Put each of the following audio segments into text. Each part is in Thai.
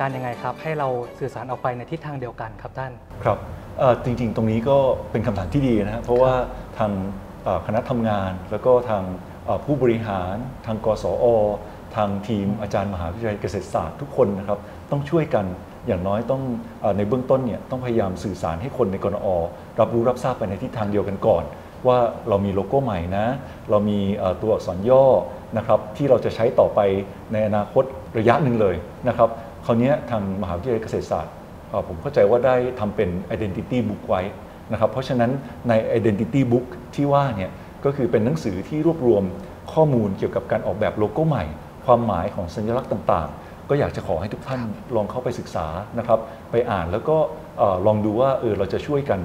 การยังไงครับ ให้เราสื่อสารออกไปในทิศทางเดียวกันครับท่าน ครับเอ่อจริงๆ ตรงนี้ก็เป็นคำถามที่ดีนะครับเพราะว่าทางเอ่อคณะทำงาน แล้วก็ทางเอ่อผู้บริหาร ทางกสอ ทางทีมอาจารย์มหาวิทยาลัยเกษตรศาสตร์ทุกคนนะครับต้องช่วยกันอย่างน้อยต้องเออในเบื้องต้นเนี่ยต้องพยายามสื่อสารให้คนในกรอรับรู้รับทราบไปในทิศทางเดียวกันก่อน ว่าเรามีโลโก้ใหม่นะ เรามีเอ่อตัวอักษรย่อนะครับที่เราจะใช้ต่อไปในอนาคตระยะหนึ่งเลยนะครับ คราวนี้ทางมหาวิทยาลัยเกษตรศาสตร์ผมเข้าใจว่าได้ทำเป็น identity book ไว้นะครับเพราะฉะนั้นใน identity book ที่ว่าเนี่ยก็คือเป็นหนังสือที่รวบรวมข้อมูลเกี่ยวกับการออกแบบโลโก้ใหม่ ความหมายของสัญลักษณ์ต่างๆ ก็อยากจะขอให้ทุกท่านลองเข้าไปศึกษานะครับไปอ่านแล้วก็ลองดูว่าเออเราจะช่วยกัน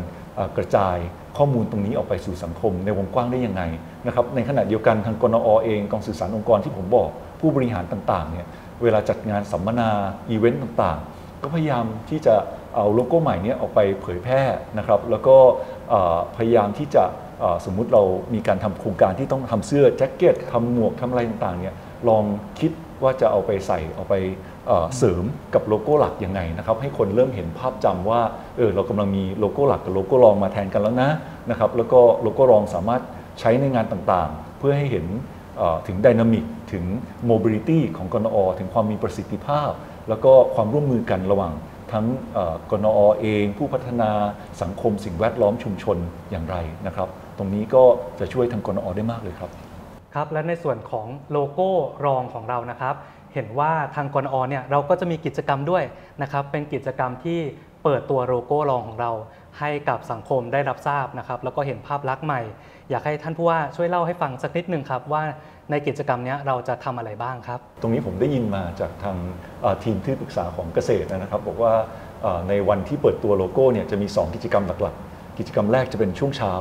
กระจายข้อมูลตรงนี้ออกไปสู่สังคมในวงกว้างได้ยังไงนะครับในขณะเดียวกันทางกนอเองกองสื่อสารองค์กรที่ผมบอกผู้บริหารต่างๆเนี่ย เวลาจัดงานสัมมนาอีเวนต์ต่างๆ ก็พยายามที่จะเอาโลโก้ใหม่เนี้ออกไปเผยแพร่นะครับ แล้วก็พยายามที่จะสมมุติเรามีการทำโครงการที่ต้องทำเสื้อแจ็คเก็ตทำหมวกทำอะไรต่างๆเนี่ยลองคิดว่าจะเอาไปใส่เอาไปเสริมกับโลโก้หลักยังไงนะครับ ให้คนเริ่มเห็นภาพจำว่าเออเรากำลังมีโลโก้หลักกับโลโก้รองมาแทนกันแล้วนะนะครับ แล้วก็โลโก้รองสามารถใช้ในงานต่างๆ เพื่อให้เห็น ถึง dynamic ถึง mobility ของกนอ ถึงความมีประสิทธิภาพ แล้วก็ความร่วมมือกันระหว่างทั้งกนอเอง ผู้พัฒนาสังคมสิ่งแวดล้อมชุมชนอย่างไรนะครับ ตรงนี้ก็จะช่วยทางกนอได้มากเลยครับครับและในส่วนของโลโก้รองของเรานะครับ เห็นว่าทางกนอเนี่ยเราก็จะมีกิจกรรมด้วยนะครับเป็นกิจกรรมที่เปิดตัวโลโก้รองของเรา ให้กับสังคมได้รับทราบนะครับแล้วก็เห็นภาพลักษณ์ใหม่ อยากให้ท่านผู้ว่าช่วยเล่าให้ฟังสักนิดหนึ่งครับว่าในกิจกรรมนี้เราจะทำอะไรบ้างครับ ตรงนี้ผมได้ยินมาจากทางทีมที่ปรึกษาของเกษตรนะครับบอกว่าในวันที่เปิดตัวโลโก้เนี่ยจะมี 2 กิจกรรมหลักๆ กิจกรรมแรกจะเป็นช่วงเช้า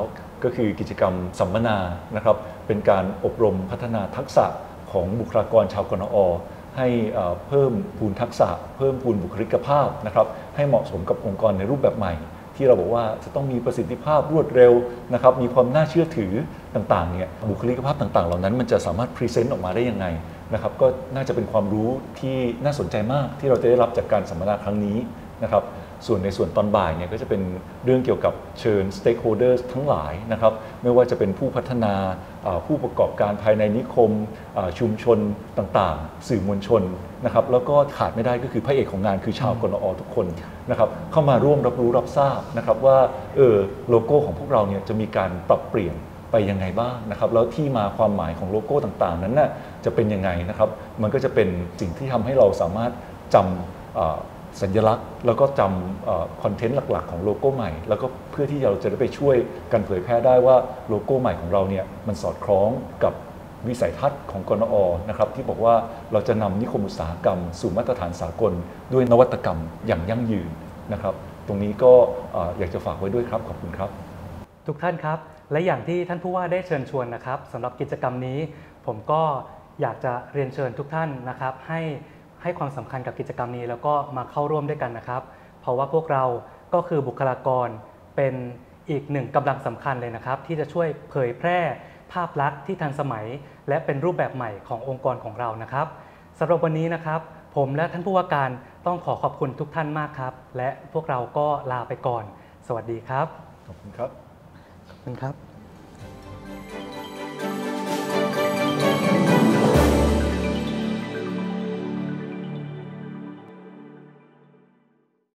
ก็คือกิจกรรมสัมมนานะครับเป็นการอบรมพัฒนาทักษะของบุคลากรชาวกนอให้เพิ่มพูนทักษะ เพิ่มพูนบุคลิกภาพนะครับให้เหมาะสมกับองค์กรในรูปแบบใหม่ ที่เราบอกว่าจะต้องมีประสิทธิภาพรวดเร็วนะครับมีความน่าเชื่อถือต่างๆเนี่ยบุคลิกภาพต่างๆ เหล่านั้นมันจะสามารถพรีเซนต์ออกมาได้ยังไงนะครับก็น่าจะเป็นความรู้ที่น่าสนใจมากที่เราจะได้รับจากการสัมมนาครั้งนี้นะครับ ส่วนในส่วนตอนบ่ายเนี่ยก็จะเป็นเรื่องเกี่ยวกับเชิญ stakeholders ทั้งหลายนะครับไม่ว่าจะเป็นผู้พัฒนาผู้ประกอบการภายในนิคมชุมชนต่างๆ สื่อมวลชนนะครับแล้วก็ขาดไม่ได้ก็คือพระเอกของงานคือชาวกนอทุกคนนะครับเข้ามาร่วมรับรู้รับทราบนะครับว่าเออโลโก้ของพวกเราเนี่ยจะมีการปรับเปลี่ยนไปยังไงบ้างนะครับแล้วที่มาความหมายของโลโก้ต่างๆ นั้นน่ะจะเป็นยังไงนะครับมันก็จะเป็นสิ่งที่ทำให้เราสามารถจำเอ่อ สัญลักษณ์ แล้วก็จำคอนเทนต์หลักๆ ของโลโก้ใหม่ แล้วก็เพื่อที่เราจะได้ไปช่วยกันเผยแพร่ได้ว่าโลโก้ใหม่ของเราเนี่ยมันสอดคล้องกับวิสัยทัศน์ของกนอนะครับที่บอกว่าเราจะนำนิคมอุตสาหกรรม สู่มาตรฐานสากล ด้วยนวัตกรรมอย่างยั่งยืนนะครับ ตรงนี้ก็อยากจะฝากไว้ด้วยครับขอบคุณครับ ทุกท่านครับ และอย่างที่ท่านผู้ว่าได้เชิญชวนนะครับสำหรับกิจกรรมนี้ ผมก็อยากจะเรียนเชิญทุกท่านนะครับ ให้ ให้ความสำคัญกับกิจกรรมนี้ แล้วก็มาเข้าร่วมด้วยกันนะครับ เพราะว่าพวกเราก็คือบุคลากรเป็นอีกหนึ่งกำลังสำคัญเลยนะครับ ที่จะช่วยเผยแพร่ภาพลักษณ์ที่ทันสมัย และเป็นรูปแบบใหม่ขององค์กรของเรานะครับสำหรับวันนี้นะครับ ผมและท่านผู้ว่าการต้องขอขอบคุณทุกท่านมากครับ และพวกเราก็ลาไปก่อน สวัสดีครับ ขอบคุณครับ ขอบคุณครับ